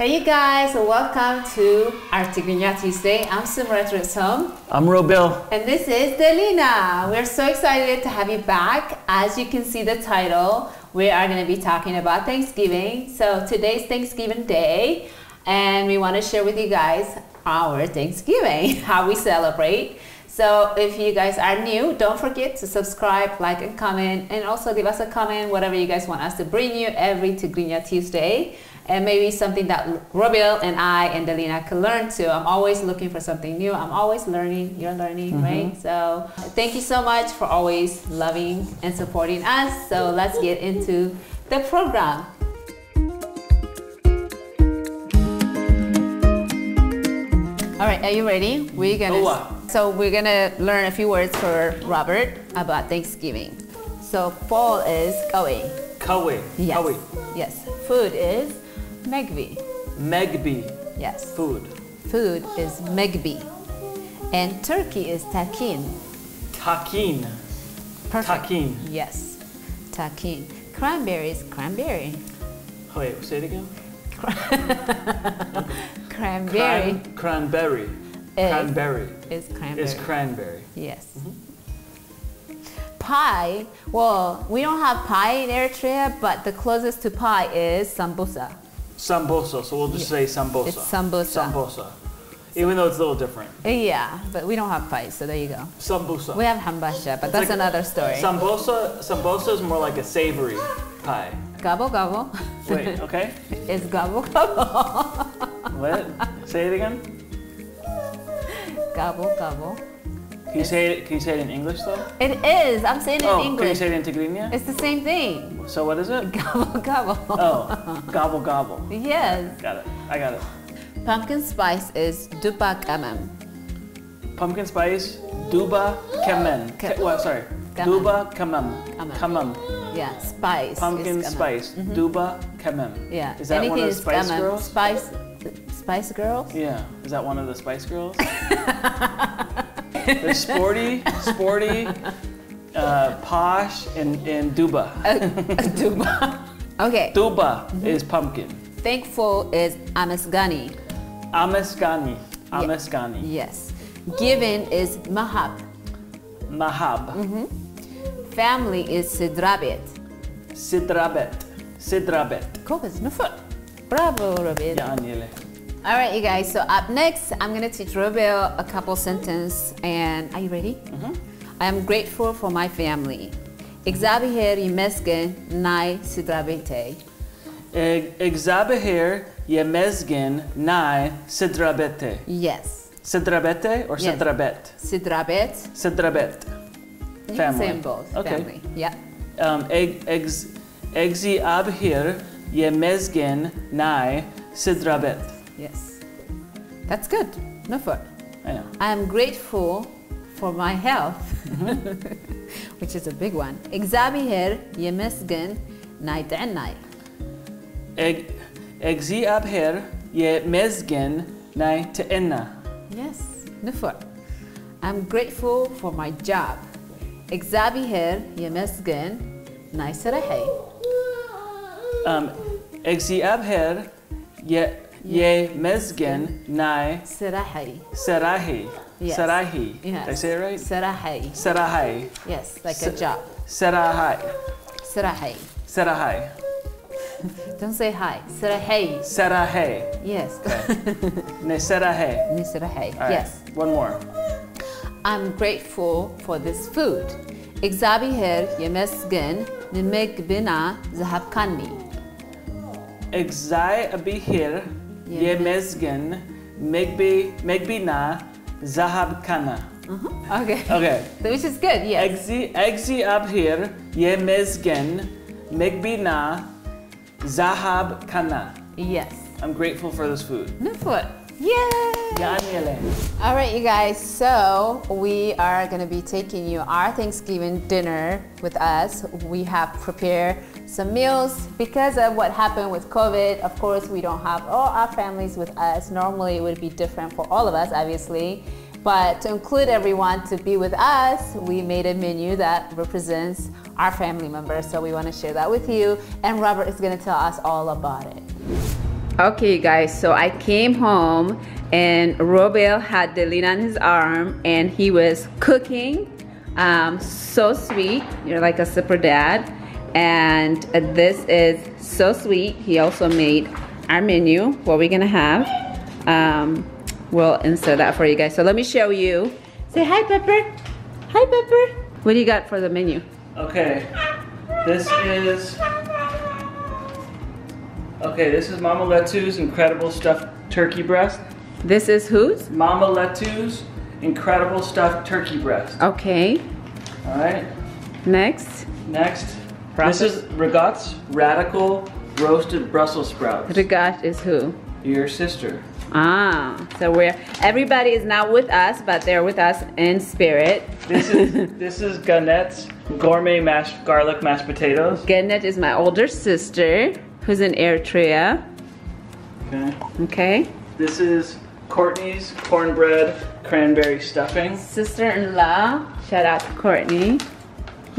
Hey you guys, welcome to our Tuesday. I'm Semret Russom. I'm Robel. And this is Delina. We're so excited to have you back. As you can see the title, we are going to be talking about Thanksgiving. So today's Thanksgiving Day, and we want to share with you guys our Thanksgiving, how we celebrate. So if you guys are new, don't forget to subscribe, like, and comment, and also give us a comment, whatever you guys want us to bring you every Tigrinya Tuesday and maybe something that Robel and I and Delina can learn too. I'm always looking for something new. I'm always learning. You're learning, mm -hmm. right? So thank you so much for always loving and supporting us. So let's get into the program. All right, are you ready? We're gonna. Oh, So we're gonna learn a few words for Robert about Thanksgiving. So fall is kawe. Kawe. Yes. Kawe. Yes. Food is Megbi. Megbi. Yes. Food. Food is Megbi. And turkey is takin. Takin. Perfect. Takin. Yes. Takin. Cranberry is cranberry. Oh, wait, say it again. cranberry. Cran cranberry. Is, cranberry. Is cranberry. Is cranberry. Yes. Mm -hmm. Pie, well, we don't have pie in Eritrea, but the closest to pie is sambusa. Sambosa, so we'll just say sambosa. It's sambosa. Sambosa. Even though it's a little different. Yeah, but we don't have pies, so there you go. Sambusa. We have hambasha, but it's that's like another story. Sambosa, sambosa is more like a savory pie. Gobble gobble. Wait, okay. it's gobble gobble. what? Say it again. Gobble gobble. Can you say it? Can you say it in English though? It is. I'm saying it oh, in English. can you say it in Tigrinya? It's the same thing. So what is it? Gobble gobble. Oh, gobble gobble. Yes. Got it. I got it. Pumpkin spice is duba kamem. Pumpkin spice, duba kamen. Ke well, sorry. Duba kamem. Kamem. Yeah, spice. Pumpkin spice. Mm -hmm. Duba kamem. Yeah. Is that Anything one of the Spice Girls? Spice. Spice Girls? Yeah. Is that one of the Spice Girls? There's sporty, sporty, uh, posh, and, and duba. Uh, duba. Okay. Duba mm -hmm. is pumpkin. Thankful is amesgani. Amesgani. Amesgani. Yes. Given is mahab. Mahab. Mm -hmm. Family is sidrabet. Sidrabet. Sidrabet. Kobes nufut. Bravo, Robin. Yeah. All right, you guys. So up next, I'm gonna teach Robel a couple sentences. And are you ready? Mm -hmm. I am grateful for my family. Exabiher yemezgen nai sidrabete. Exabiher yemezgen nai sidrabete. Yes. Sidrabete or yes. sidrabet? Sidrabet. Sidrabet. You family. can both. Okay. Family. Yeah. Um, ex, ex, exabiher yemezgen nai sidrabet. Yes. That's good. No fun. I know. I am grateful for my health, which is a big one. እግዚአብሔር ይመስገን ናይጥዕናይ እግዚአብሔር ይመስገን ናይጥዕና Yes. ንፉዕ I'm grateful for my job. እግዚአብሔር ይመስገን ናይ ስራሐይ እግዚአብሔር Ye mezgen nai Serahi. Serahi. Yes. Serahi. Yes. Did I say it right? Serahi. Serahi. Yes, like a job. Serahi. Serahi. Serahi. Don't say hi. Serahi. Serahi. Yes. Ne serahi. Ne serahi. Yes. One more. I'm grateful for this food. እግዚአብሔር ይመስገን ንምግብና ዝሃብካኒ እግዚአብሔር Yemezgen, megbi Megbina, Zahab Kana. Mm-hmm. Okay. Okay. Which is good, yes. Exi exi abhir, Yemezgen, Megbina, Zahab Kana. Yes. I'm grateful for this food. Nutfoot. Yay! All right, you guys, so we are gonna be taking you our Thanksgiving dinner with us. We have prepared some meals because of what happened with COVID. Of course, we don't have all our families with us. Normally, it would be different for all of us, obviously. But to include everyone to be with us, we made a menu that represents our family members. So we want to share that with you. And Robert is going to tell us all about it. Okay, guys, so I came home and Robel had Delina on his arm and he was cooking. Um, so sweet. You're like a super dad. And this is so sweet. He also made our menu, what we're gonna have. Um, we'll insert that for you guys. So let me show you. Say hi, Pepper. Hi, Pepper. What do you got for the menu? Okay, this is Okay, this is Mama Letu's incredible stuffed turkey breast. This is whose? Mama Letu's incredible stuffed turkey breast. Okay. All right. Next. Next. Process. This is Regat's Radical Roasted Brussels Sprouts. Regat is who? Your sister. Ah, so we're everybody is not with us, but they're with us in spirit. This is this is Ganette's gourmet mashed garlic mashed potatoes. Ganette is my older sister who's in Eritrea. Okay. Okay. This is Courtney's cornbread cranberry stuffing. Sister-in-law. Shout out to Courtney.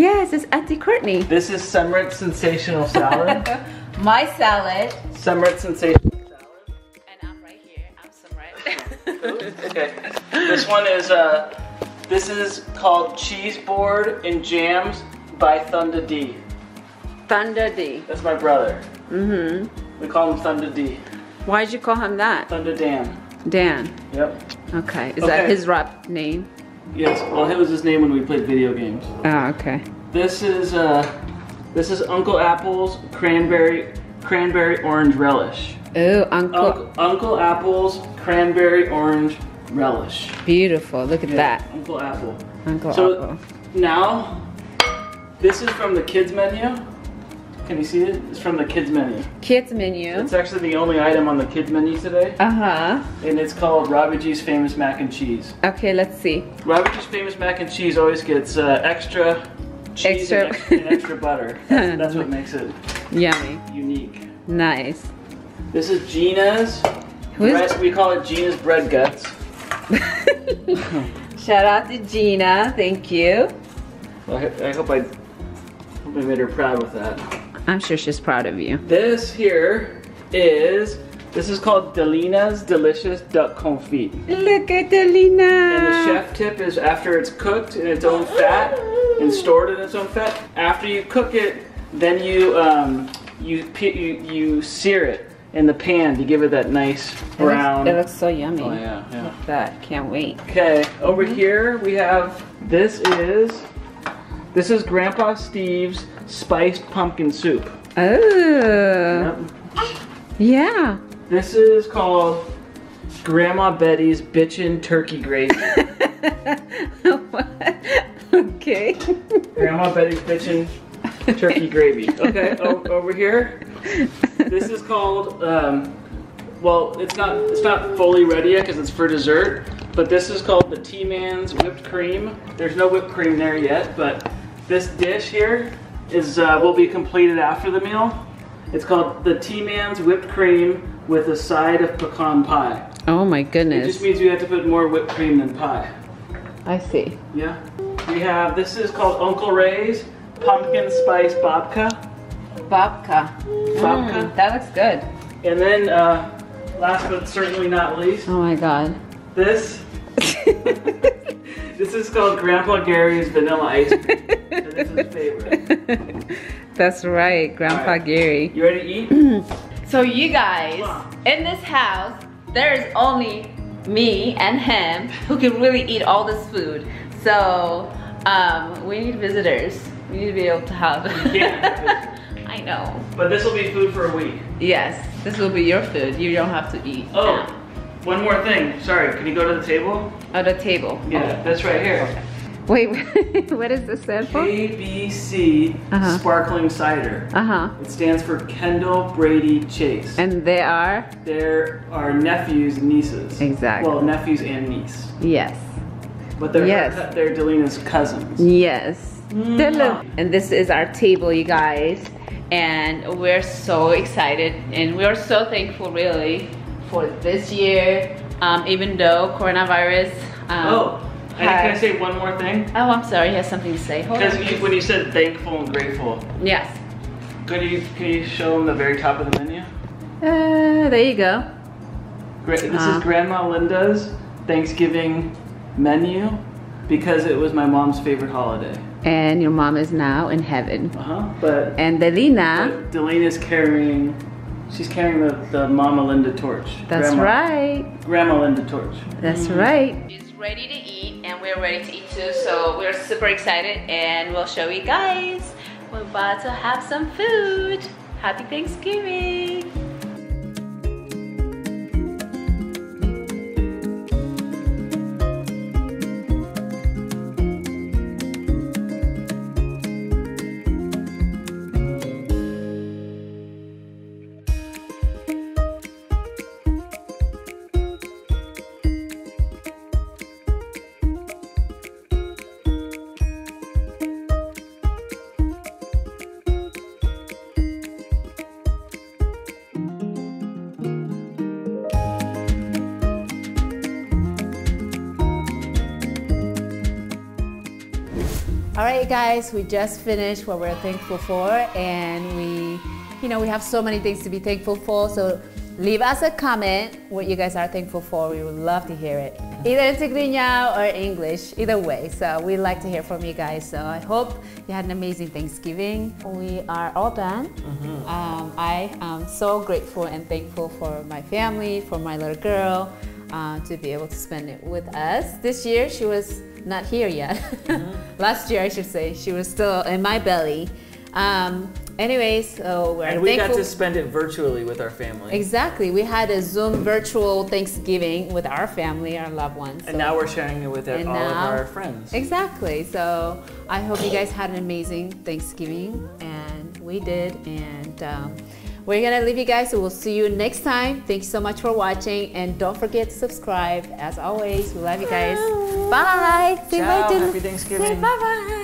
Yes, it's Auntie Courtney. This is Semret Sensational Salad. My salad. Semret Sensational Salad. And I'm right here. I'm Semret. okay. This one is uh, this is called Cheese Board and Jams by Thunder D. Thunder D. That's my brother. Mm-hmm. We call him Thunder D. Why'd you call him that? Thunder Dan. Dan. Yep. Okay. Is Okay. that his rap name? Yes. Well, it was his name when we played video games. Oh, okay. This is uh, this is Uncle Apple's cranberry cranberry orange relish. Oh, Uncle. Uncle, Uncle Apple's cranberry orange relish. Beautiful. Look at Yeah, that. Uncle Apple. Uncle So Apple. now, this is from the kids menu. Can you see it? It's from the kids menu. Kids menu. It's actually the only item on the kids menu today, Uh-huh. and it's called Robbie G's Famous Mac and Cheese. Okay, let's see. Robbie G's Famous Mac and Cheese always gets uh, extra cheese and, Extra- and extra butter. That's, that's what makes it Yummy. unique. Nice. This is Gina's. Who is- bread- we call it Gina's bread guts. Shout out to Gina. Thank you. I, I hope I, hope I made her proud with that. I'm sure she's proud of you. This here is this is called Delina's Delicious Duck Confit. Look at Delina. And the chef tip is after it's cooked in its own fat and stored in its own fat. After you cook it, then you um, you you you sear it in the pan to give it that nice brown. It looks so yummy. Oh yeah, yeah. Look that. Can't wait. Okay, over here we have this is this is Grandpa Steve's spiced pumpkin soup. Oh. Yep. Yeah. This is called Grandma Betty's Bitchin' Turkey Gravy. Okay. Grandma Betty's Bitchin' Turkey Gravy. Okay, over here. This is called. Um, well, it's not. It's not fully ready yet because it's for dessert. But this is called the T-Man's whipped cream. There's no whipped cream there yet, but this dish here is uh, will be completed after the meal. It's called the T-Man's whipped cream with a side of pecan pie. Oh my It just means you have to put more whipped cream than pie. I see. Yeah. We have, this is called Uncle Ray's Pumpkin Spice Babka. Babka. Babka. Mm, that looks good. And then, uh, last but certainly not least, Oh my god. this. this is called Grandpa Gary's Vanilla Ice Cream. and this is his favorite. That's right, Grandpa Alright. Gary. You ready to eat? So you guys, Wow. in this house, there's only me and him who can really eat all this food. So um, we need visitors. We need to be able to have. I know. But this will be food for a week. Yes, this will be your food. You don't have to eat. Oh, now. One more thing. Sorry, can you go to the table? Oh, the table. Yeah, that's right here. Wait, what is this stand for? ABC Uh-huh. Sparkling Cider. Uh huh. It stands for Kendall Brady Chase. And they are There are nephews and nieces. Exactly. Well, nephews and niece. yes, But they're Yes. they're Delina's cousins. yes. Hello. And this is our table, you guys. And we're so excited and we're so thankful, really, for this year. Um, even though coronavirus. Um, Oh, and can I say one more thing? Oh, I'm sorry. He has something to say. Because you, when you said thankful and grateful, Yes. could you can you show them the very top of the menu? Uh, there you go. Gra- This Ah. is Grandma Linda's Thanksgiving menu because it was my mom's favorite holiday. And your mom is now in heaven. Uh huh. But, And Delina, but Delina's carrying, she's carrying the, the Mama Linda torch. that's Grandma, right. Grandma Linda torch. That's right. She's ready to eat, and we're ready to eat too. So we're super excited, and we'll show you guys. We're about to have some food. Happy Thanksgiving! All right, guys, we just finished what we're thankful for, and we, you know, we have so many things to be thankful for. So leave us a comment what you guys are thankful for. We would love to hear it, either in Tigrinya or English, either way. So we'd like to hear from you guys. So I hope you had an amazing Thanksgiving. We are all done. Um, I am so grateful and thankful for my family, for my little girl. Uh, to be able to spend it with us. This year, she was not here yet. Last year, I should say, she was still in my belly. Um, anyways, so we're And we got to spend it virtually with our family. exactly, we had a Zoom virtual Thanksgiving with our family, our loved ones. And so- now we're sharing it with And all of our friends. Exactly. So I hope you guys had an amazing Thanksgiving, and we did. And um, we're gonna leave you guys. We'll see you next time. Thanks so much for watching, and don't forget to subscribe. As always, we love you guys. Bye. Ciao. bye Happy Thanksgiving. Say bye bye.